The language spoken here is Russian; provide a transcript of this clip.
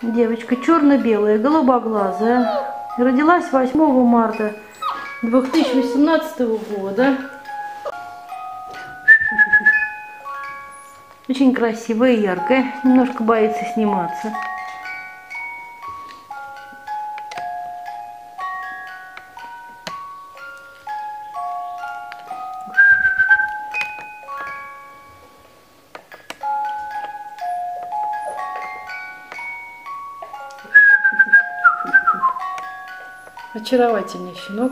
Девочка черно-белая, голубоглазая. Родилась 8 марта 2018 года. Очень красивая и яркая. Немножко боится сниматься. Очаровательный щенок.